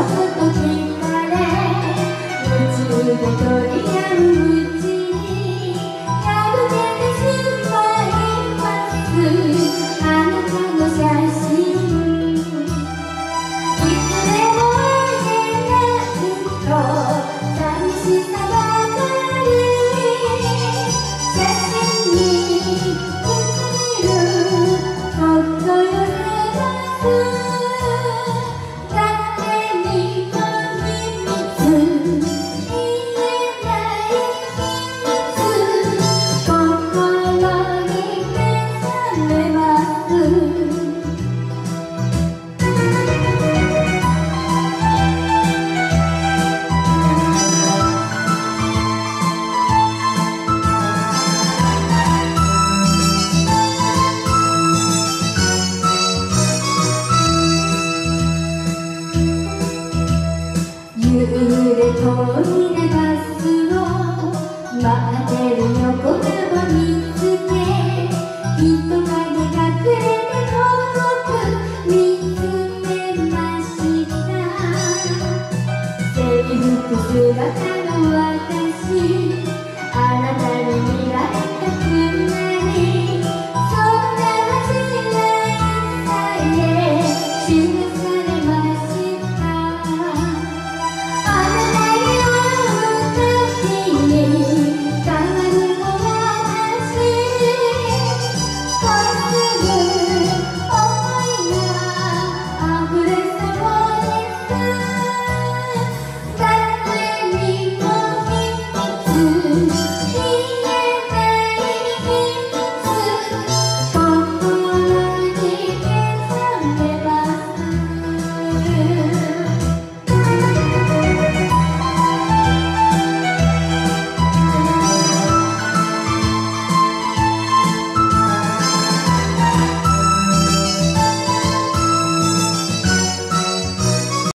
でしとかれ夢で